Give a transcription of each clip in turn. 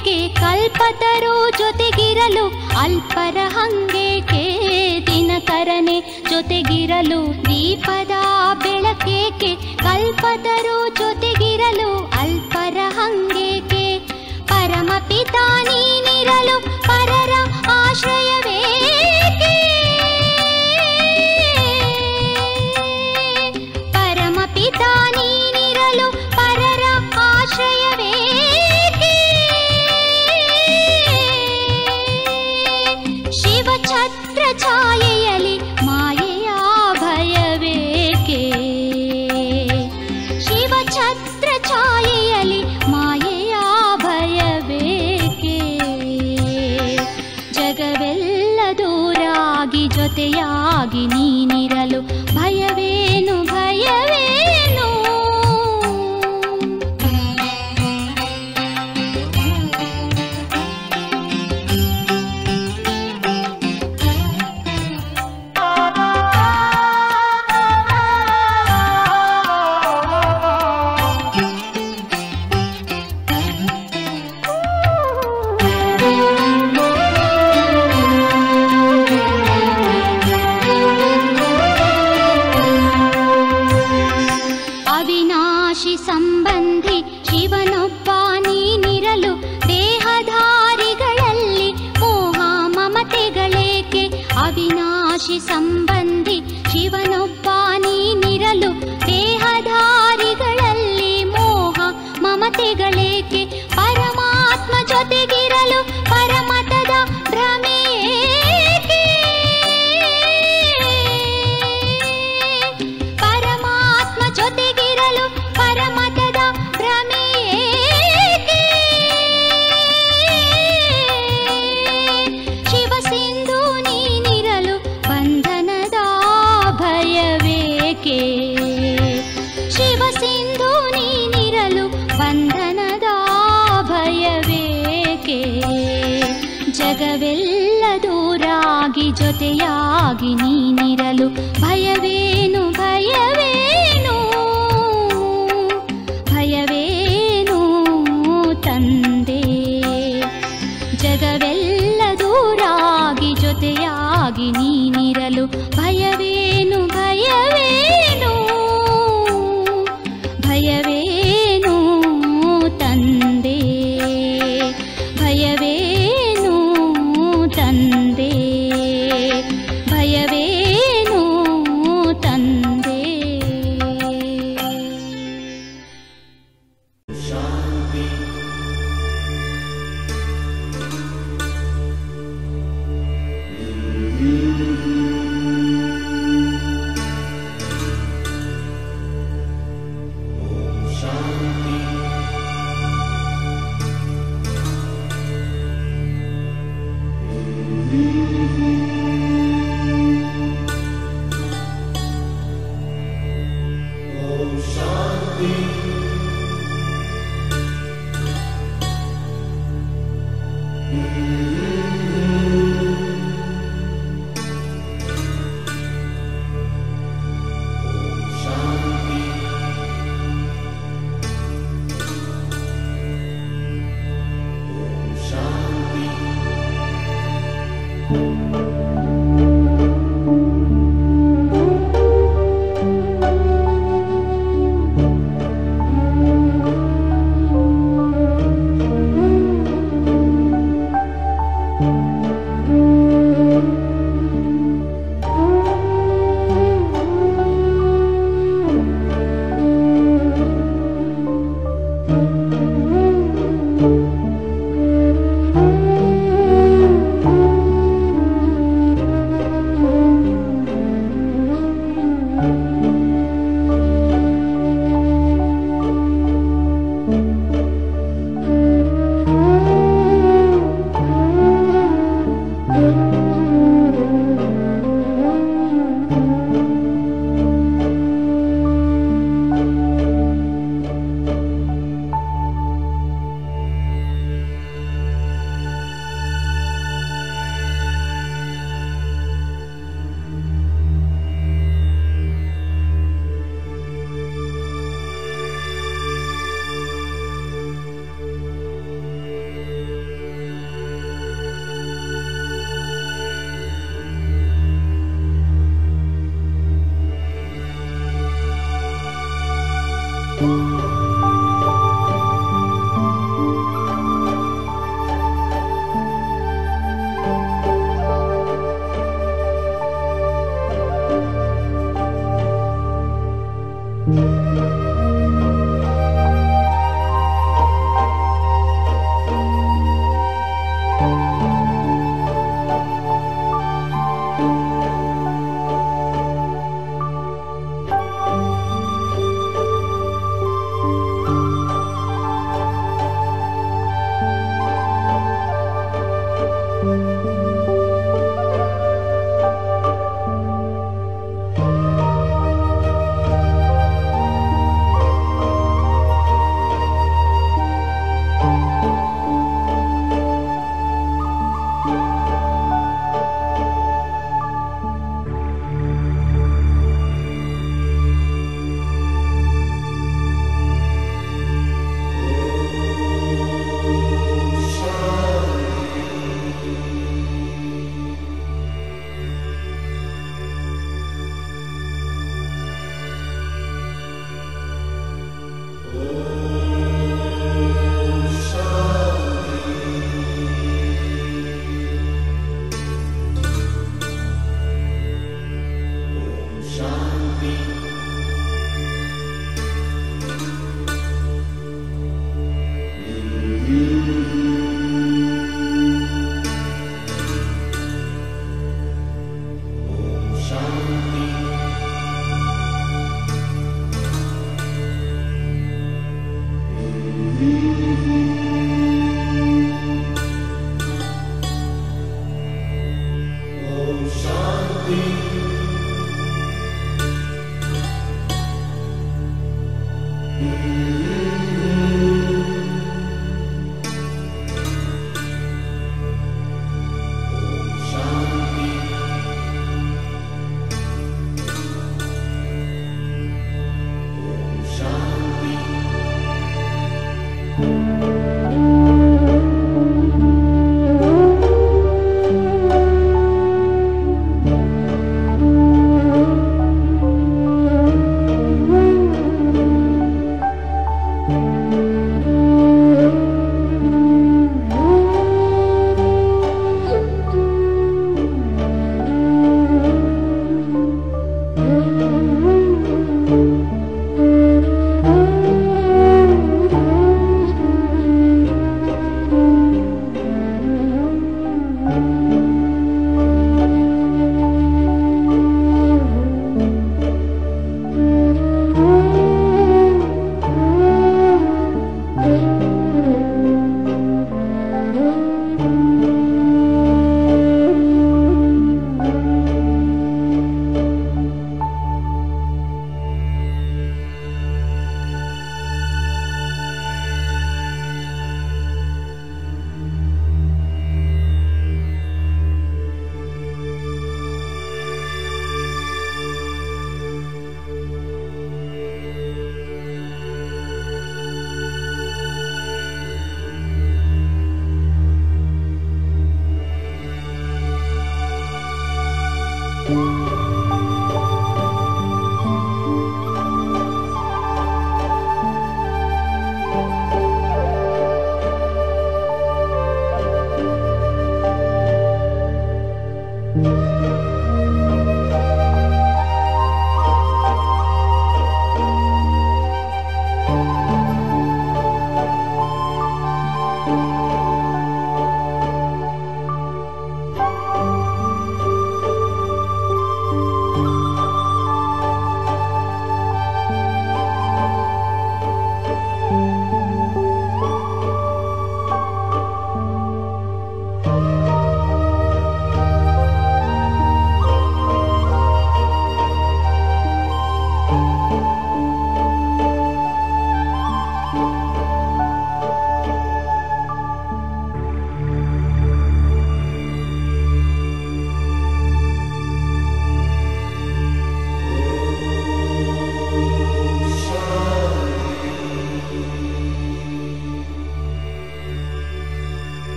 ಹಂಗೇಕೆ ಕಲ್ಪತರೋ ಜೊತೆಗಿರಲು ಅಲ್ಪರ ಹಂಗೇಕೆ ದಿನಕರನೆ ಜೊತೆಗಿರಲು ದೀಪದ ಬೆಳಕೇಕೆ ಕಲ್ಪತರೋ ಜೊತೆಗಿರಲು ಅಲ್ಪರ ಹಂಗೇಕೆ ಪರಮಪಿತ ನೀನಿರಲು ಪರರ ಆಶ್ರಯವೇ ಯಾಗಿ ನೀನಿರಲು ಭಯವೇ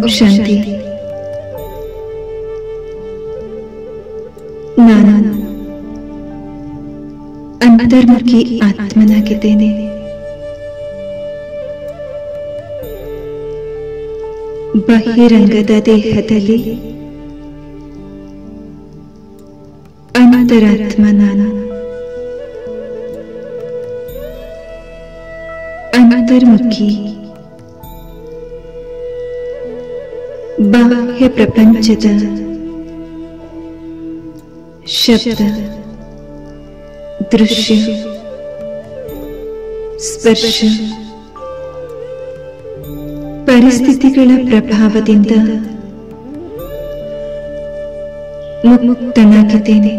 ಓಂ ಶಾಂತಿ ನಾನು ಅಂತರ್ಮುಖಿ ಆತ್ಮನಾಗಿದ್ದೇನೆ ಬಹಿರಂಗದ ದೇಹದಲ್ಲಿ ಅಂತರಾತ್ಮ ನಾನು ಅಂತರ್ಮುಖಿ ಬಾಹ್ಯ ಪ್ರಪಂಚದ ಶಬ್ದ ದೃಶ್ಯ ಸ್ಪರ್ಶ ಪರಿಸ್ಥಿತಿಗಳ ಪ್ರಭಾವದಿಂದ ಮುಕ್ತನಾಗಿದ್ದೇನೆ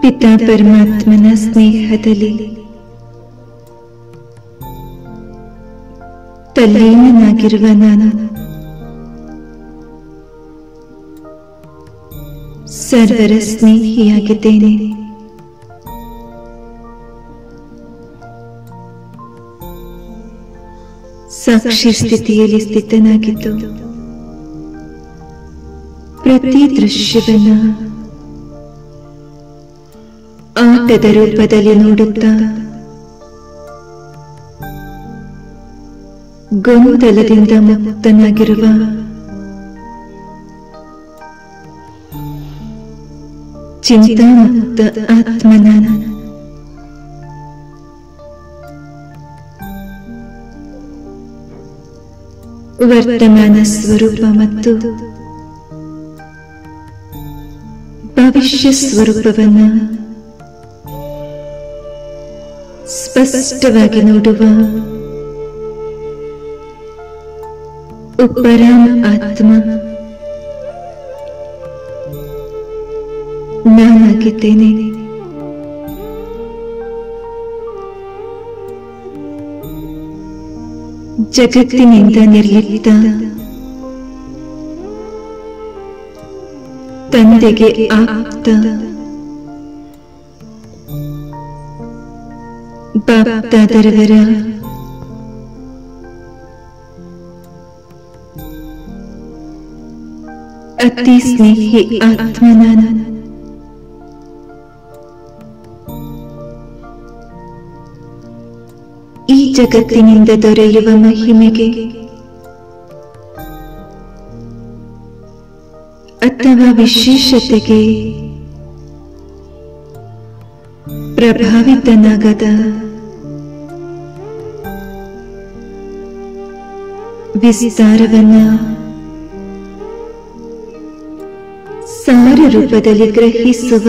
ಪಿತಾ ಪರಮಾತ್ಮನ ಸ್ನೇಹದಲ್ಲಿ ತಲ್ಲೀನನಾಗಿರುವ ನಾನು? ಸರ್ವರ ಸ್ನೇಹಿಯಾಗಿದ್ದೇನೆ. ಸಾಕ್ಷಿ ಸ್ಥಿತಿಯಲ್ಲಿ ಸ್ಥಿತನಾಗಿದ್ದು ಪ್ರತಿ ದೃಶ್ಯವನ್ನ ಆಟದ ರೂಪದಲ್ಲಿ ನೋಡುತ್ತಾ ಗೊಂದಲದಿಂದ ಮುಕ್ತನಾಗಿರುವ ಚಿಂತಾಮುಕ್ತ ಆತ್ಮನ ವರ್ತಮಾನ ಸ್ವರೂಪ ಮತ್ತು ಭವಿಷ್ಯ ಸ್ವರೂಪವನ್ನ ಸ್ಪಷ್ಟವಾಗಿ ನೋಡುವ ಉಪರಾಮ ಆತ್ಮ ನಾನಾಗಿದ್ದೇನೆ ಜಗತ್ತಿನಿಂದ ನಿರ್ಲಿಪ್ತ ತಂದೆಗೆ ಆಪ್ತ ಬಾಪ್ತಾದರವರ ಅತಿ ಸ್ನೇಹಿ ಆತ್ಮನಾನ ಈ ಜಗತ್ತಿನಿಂದ ದೊರೆಯುವ ಮಹಿಮೆಗೆ ಅಥವಾ ವಿಶೇಷತೆಗೆ ಪ್ರಭಾವಿತನಾಗದ ವಿಸ್ತಾರವನ್ನ ರೂಪದಲ್ಲಿ ಗ್ರಹಿಸುವ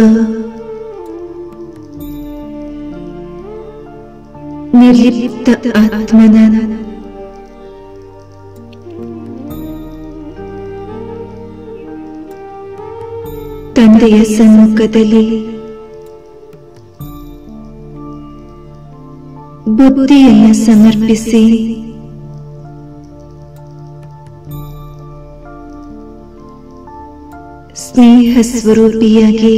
ನಿರ್ಲಿಪ್ತ ಆತ್ಮನ ತಂದೆಯ ಸಮ್ಮುಖದಲ್ಲಿ ಬುದ್ಧಿಯನ್ನು ಸಮರ್ಪಿಸಿ ಸ್ನೇಹ ಸ್ವರೂಪಿಯಾಗಿ.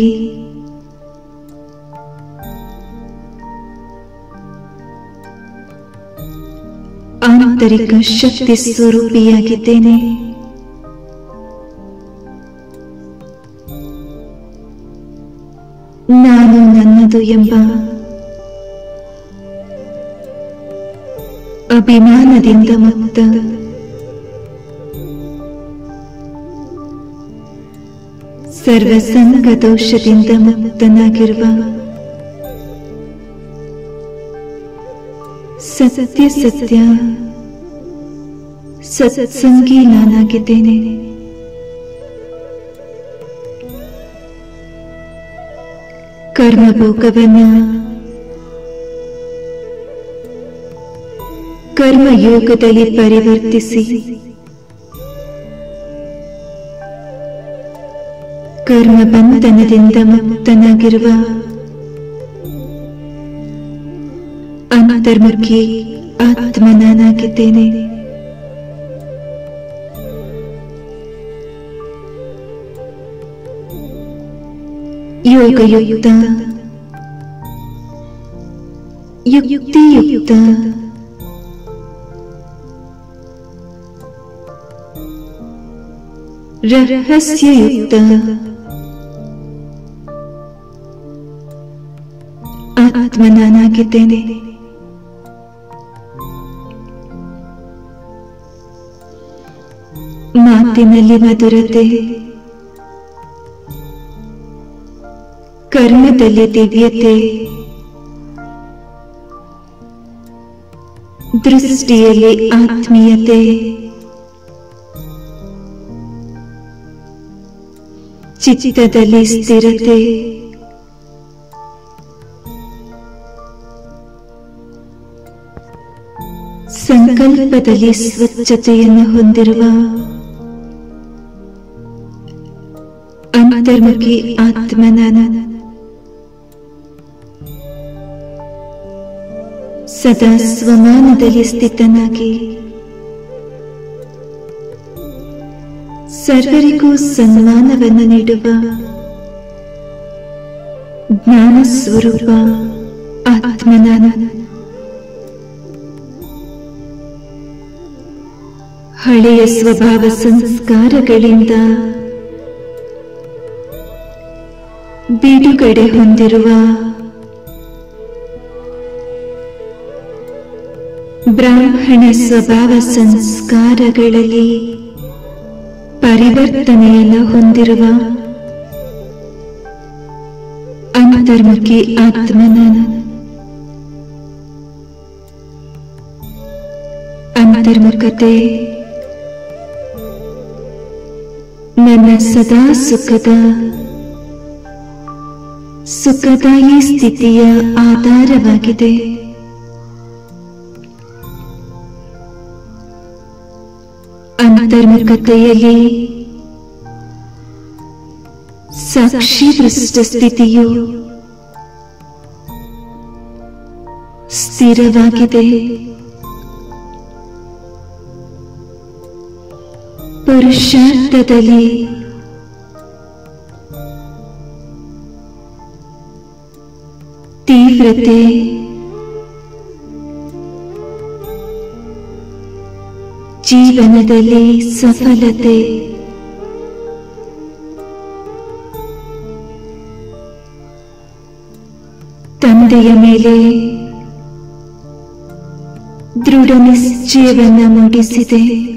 ಆಂತರಿಕ ಶಕ್ತಿ ಸ್ವರೂಪಿಯಾಗಿದ್ದೇನೆ. ನಾನು ನನ್ನದು ಎಂಬ ಅಭಿಮಾನದಿಂದ ಮುಕ್ತ. ಸರ್ವಸಂಗ ದೋಷದಿಂದ ಮುಕ್ತನಾಗಿರುವ ಸತ್ಯ ಸತ್ಯ ಸತ್ಸಂಗಿ ನಾನಾಗಿದ್ದೇನೆ ಕರ್ಮಭೋಗವನ್ನ ಕರ್ಮಯೋಗದಲ್ಲಿ ಪರಿವರ್ತಿಸಿ ಕರ್ಮ ಬಂಧನದಿಂದ ಮುಕ್ತನಾಗಿರುವ ಅಂತರ್ಮುಖಿ ಆತ್ಮನಾನಾಗಿದ್ದೇನೆ ಯೋಗಯುಕ್ತ ಯುಕ್ತಿಯುಕ್ತ ರಹಸ್ಯಯುಕ್ತ ಆತ್ಮನಾನಾಗಿದ್ದೇನೆ ಮಾತಿನಲ್ಲಿ ಮಧುರತೆ ಕರ್ಮದಲ್ಲಿ ದಿವ್ಯತೆ ದೃಷ್ಟಿಯಲ್ಲಿ ಆತ್ಮೀಯತೆ ಚಿತ್ತದಲ್ಲಿ ಸ್ಥಿರತೆ ಸಂಕಲ್ಪದಲ್ಲಿ ಸ್ವಚ್ಛತೆಯನ್ನು ಹೊಂದಿರುವ ಅಂತರ್ಮುಖಿ ಆತ್ಮನ ಸದಾ ಸ್ವಮಾನದಲ್ಲಿ ಸ್ಥಿತನಾಗಿ ಸರ್ವರಿಗೂ ಸನ್ಮಾನವನ್ನು ನೀಡುವ ಜ್ಞಾನ ಸ್ವರೂಪ ಆತ್ಮನಾನ ಹಳೆಯ ಸ್ವಭಾವ ಸಂಸ್ಕಾರಗಳಿಂದ ಬಿಡುಗಡೆ ಹೊಂದಿರುವ ಬ್ರಾಹ್ಮಣ ಸ್ವಭಾವ ಸಂಸ್ಕಾರಗಳಲ್ಲಿ ಪರಿವರ್ತನೆಯನ್ನು ಹೊಂದಿರುವ ಅಂತರ್ಮುಖಿ ಆತ್ಮನ ಅಂತರ್ಮುಖತೆ ನನ್ನ ಸದಾ ಸುಖದ ಸುಖದಾಯಿ ಸ್ಥಿತಿಯ ಆಧಾರವಾಗಿದೆ. ಅಂತರ್ಮುಖತೆಯಲ್ಲಿ ಸಾಕ್ಷಿ ದೃಷ್ಟ ಸ್ಥಿತಿಯು ಸ್ಥಿರವಾಗಿದೆ. ಪುರುಷಾರ್ಥದಲ್ಲಿ ತೀವ್ರತೆ. ಜೀವನದಲ್ಲಿ ಸಫಲತೆ. ತಂದೆಯ ಮೇಲೆ ದೃಢ ನಿಶ್ಚಯವನ್ನ ಮೂಡಿಸಿದೆ.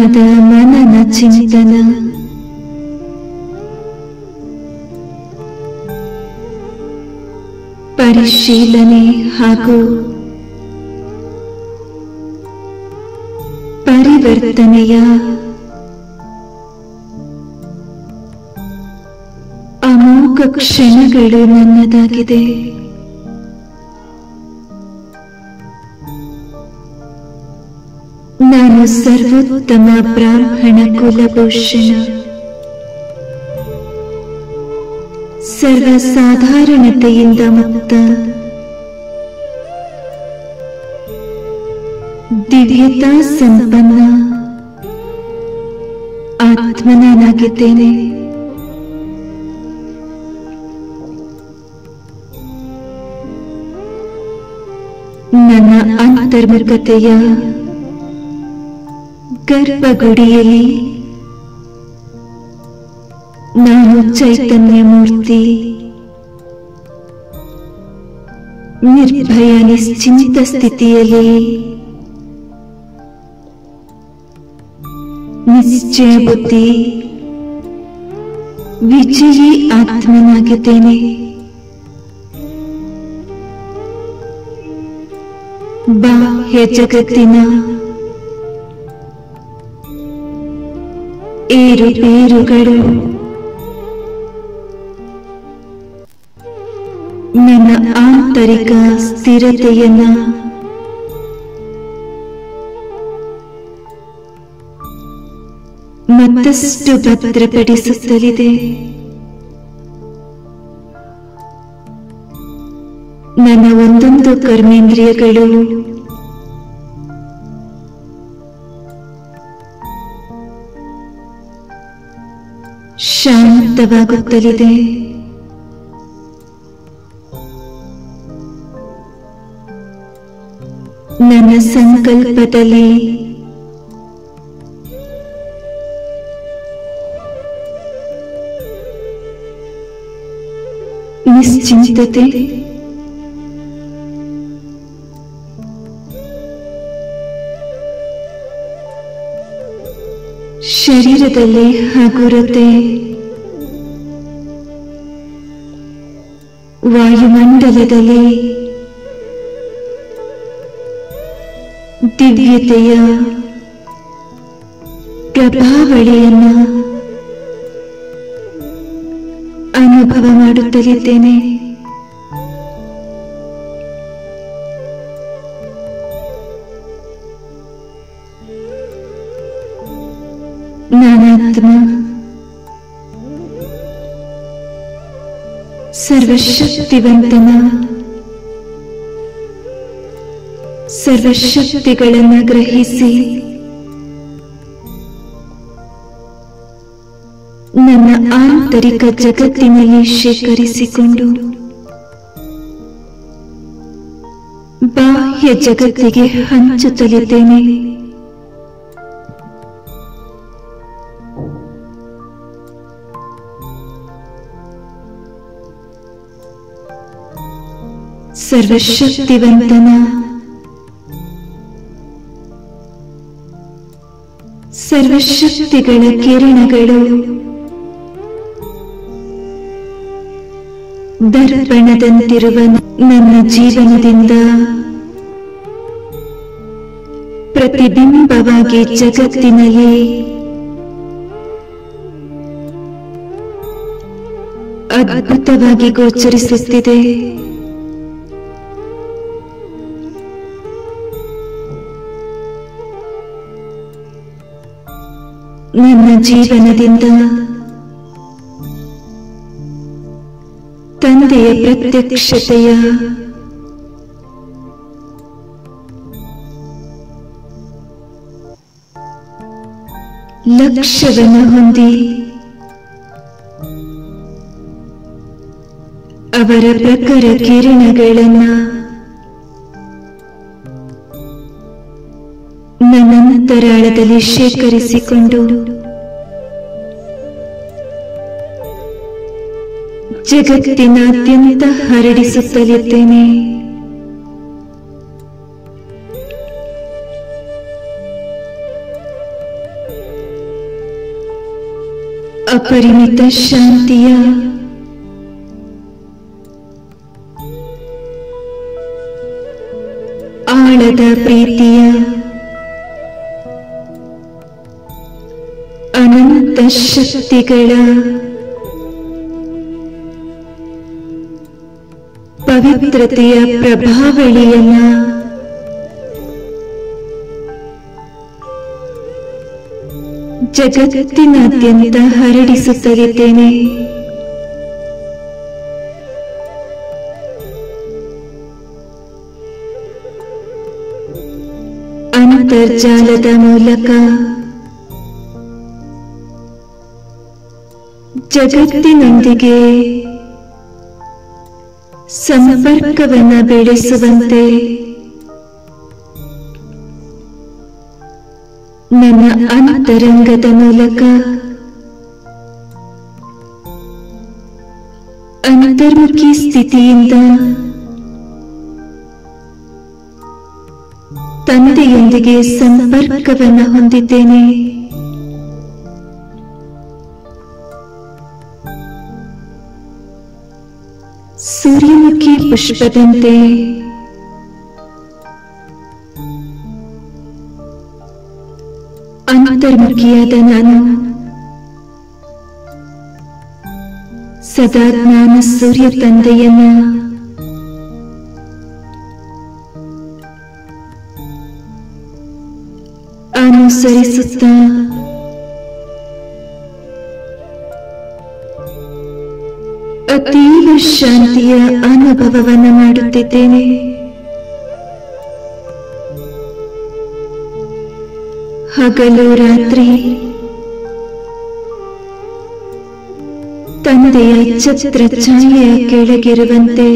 ಜ್ಞಾನದ ಮನನ ಚಿಂತನ. ಪರಿಶೀಲನೆ ಹಾಗೂ ಪರಿವರ್ತನೆಯ ಅಮೋಘ ಕ್ಷಣಗಳು ನನ್ನದಾಗಿದೆ. ನಾನು ಸರ್ವೋತ್ತಮ ಬ್ರಾಹ್ಮಣ ಕುಲಭೂಷಣ ಸರ್ವಸಾಧಾರಣತೆಯಿಂದ ಮುಕ್ತ ದಿವ್ಯತಾ ಸಂಪನ್ನ ಆತ್ಮನಾಗಿದ್ದೇನೆ ನನ್ನ ಅಂತರ್ಮುಖತೆಯ ಗರ್ಭಗುಡಿಯಲ್ಲಿ ನಾನು ಚೈತನ್ಯ ಮೂರ್ತಿ ನಿರ್ಭಯ ನಿಶ್ಚಿಂತ ಸ್ಥಿತಿಯಲ್ಲಿ ನಿಶ್ಚಯ ಬುದ್ಧಿ ವಿಜಯಿ ಆತ್ಮನಾಗಿದ್ದೇನೆ ಬಾಹ್ಯ ಜಗತ್ತಿನ ಏರುಪೇರುಗಳು ನನ್ನ ಆಂತರಿಕ ಸ್ಥಿರತೆಯನ್ನ ಮತ್ತಷ್ಟು ಭದ್ರಪಡಿಸುತ್ತಲಿದೆ. ನನ್ನ ಒಂದೊಂದು ಕರ್ಮೇಂದ್ರಿಯಗಳು ಶಾಂತವಾಗುತ್ತಲಿದೆ ನನ್ನ ಸಂಕಲ್ಪದಲ್ಲಿ ನಿಶ್ಚಿಂತತೆ ಶರೀರದಲ್ಲಿ ಹಗುರತೆ ವಾಯುಮಂಡಲದಲ್ಲಿ ದಿವ್ಯತೆಯ ಪ್ರಭಾವಳಿಯನ್ನು ಅನುಭವ ಮಾಡುತ್ತಲಿದ್ದೇನೆ. ಸರ್ವಶಕ್ತಿವಂತನ ಸರ್ವಶಕ್ತಿಗಳನ್ನು ಗ್ರಹಿಸಿ ನನ್ನ ಆಂತರಿಕ ಜಗತ್ತಿನಲ್ಲಿ ಶೇಖರಿಸಿಕೊಂಡು ಬಾಹ್ಯ ಜಗತ್ತಿಗೆ ಹಂಚುತ್ತಲಿದ್ದೇನೆ ಸರ್ವಶಕ್ತಿವಂತನ. ಸರ್ವಶಕ್ತಿಗಳ ಕಿರಣಗಳು. ದರ್ಪಣದಂತಿರುವ ನನ್ನ ಜೀವನದಿಂದ ಪ್ರತಿಬಿಂಬವಾಗಿ ಜಗತ್ತಿನಲ್ಲಿ ಅದ್ಭುತವಾಗಿ ಗೋಚರಿಸುತ್ತಿದೆ. ನನ್ನ ಜೀವನದಿಂದ ತಂದೆಯ ಪ್ರತ್ಯಕ್ಷತೆಯ ಲಕ್ಷ್ಯವನ್ನು ಹೊಂದಿ ಅವರ ಪ್ರಖರ ಕಿರಣಗಳನ್ನ ನನ್ನಂತರಾಳದಲ್ಲಿ ಶೇಖರಿಸಿಕೊಂಡು ಜಗತ್ತಿನಾದ್ಯಂತ ಹರಡಿಸುತ್ತಲಿದ್ದೇನೆ. ಅಪರಿಮಿತ ಶಾಂತಿಯ ಆಳದ ಪ್ರೀತಿಯ ಶಕ್ತಿಗಳ ಪವಿತ್ರತೆಯ ಪ್ರಭಾವಳಿಯನ್ನ ಜಗತ್ತಿನಾದ್ಯಂತ ಹರಡಿಸುತ್ತಲಿದ್ದೇನೆ ಅಂತರ್ಜಾಲದ ಮೂಲಕ ಜಗತ್ತಿನೊಂದಿಗೆ ಸಂಪರ್ಕವನ್ನ ಬೆಳೆಸುವಂತೆ ನನ್ನ ಅಂತರಂಗದ ಮೂಲಕ ಅಂತರ್ಮುಖಿ ಸ್ಥಿತಿಯಿಂದ ತಂದೆಯೊಂದಿಗೆ ಸಂಪರ್ಕವನ್ನ ಹೊಂದಿದ್ದೇನೆ पुष्पदन्ते तदा सदा ज्ञानसूर्यतन्दयन स ಶಾಂತಿಯ ಅನುಭವವನ್ನು ಮಾಡುತ್ತಿದ್ದೇನೆ. ಹಗಲು ರಾತ್ರಿ ತಂದೆಯ ಛತ್ರ ಛಾಯೆಯ ಕೆಳಗಿರುವಂತೆ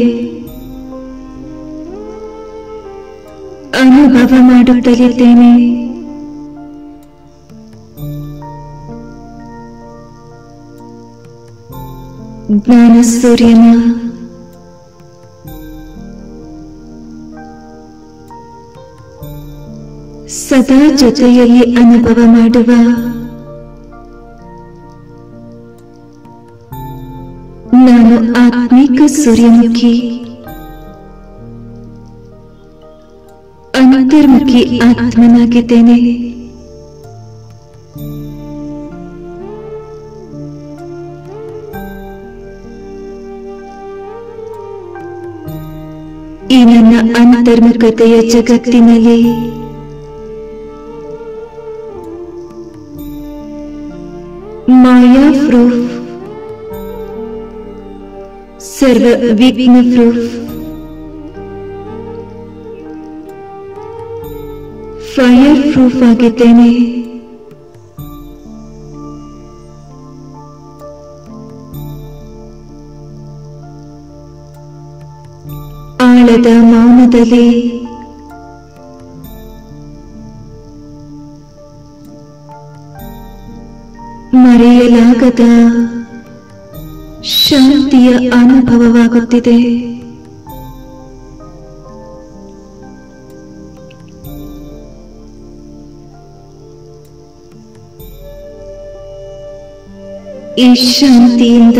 ಅನುಭವ ಮಾಡುತ್ತಲಿದ್ದೇನೆ. ಜ್ಞಾನ ಸೂರ್ಯನ ಸದಾ ಜೊತೆಯಲ್ಲಿ ಅನುಭವ ಮಾಡುವ ನಾನು ಆತ್ಮಿಕ ಸೂರ್ಯಮುಖಿ ಅಂತರ್ಮುಖಿ ಆತ್ಮನಾಗಿದ್ದೇನೆ ನನ್ನ ಅಂತರ್ಮುಖತೆಯ ಜಗತ್ತಿನಲ್ಲಿ ಮಾಯಾ ಪ್ರೂಫ್ ಸರ್ವ ವಿಘ್ನ ಪ್ರೂಫ್ ಫೈರ್ ಪ್ರೂಫ್ ಆಗಿದ್ದೇನೆ ಆಳದ ಮೌನದಲ್ಲಿ. ಮರೆಯಲಾಗದ ಶಾಂತಿಯ ಅನುಭವವಾಗುತ್ತಿದೆ. ಈ ಶಾಂತಿಯಿಂದ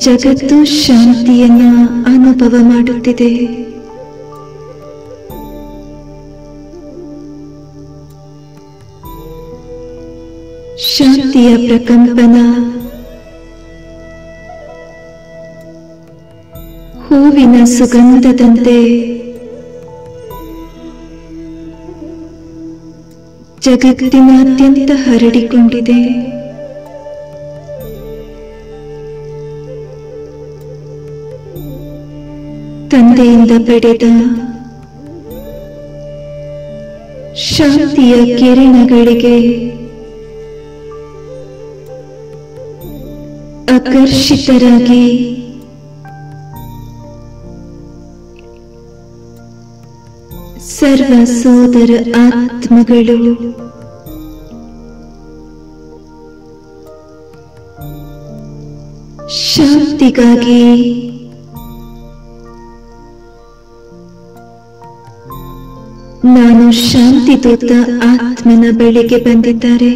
ಜಗತ್ತು ಶಾಂತಿಯನ್ನ ಅನುಭವ ಮಾಡುತ್ತಿದೆ. ಶಾಂತಿಯ ಪ್ರಕಂಪನ. ಹೂವಿನ ಸುಗಂಧದಂತೆ. ಜಗತ್ತಿನಾದ್ಯಂತ ಹರಡಿಕೊಂಡಿದೆ. ತಂದೆಯಿಂದ ಪಡೆದ ಶಾಂತಿಯ ಕಿರಣಗಳಿಗೆ ಆಕರ್ಷಿತರಾಗಿ ಸರ್ವ ಸೋದರ ಆತ್ಮಗಳು ಶಾಂತಿಗಾಗಿ ನಾನು ಶಾಂತಿ ದೂತ ಆತ್ಮನ ಬಳಿಗೆ ಬಂದಿದ್ದಾರೆ.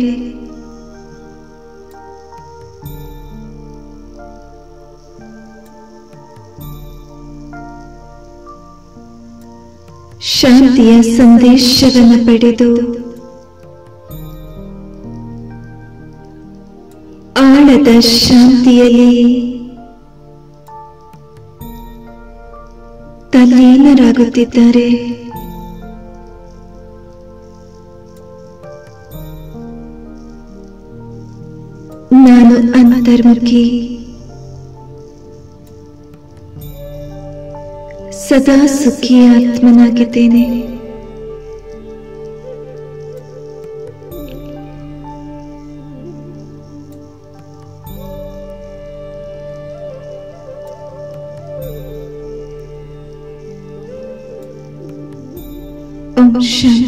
ಶಾಂತಿಯ ಸಂದೇಶವನ್ನು ಪಡೆದು ಆಳದ ಶಾಂತಿಯಲ್ಲಿ ತಲ್ಲೀನರಾಗುತ್ತಿದ್ದಾರೆ ನಾನು ಅಂತರ್ಮುಖಿ ಸದಾ ಸುಖಿ ಆತ್ಮನಾಗಿದ್ದೇನೆ ಓಂ ಶಾಂತಿ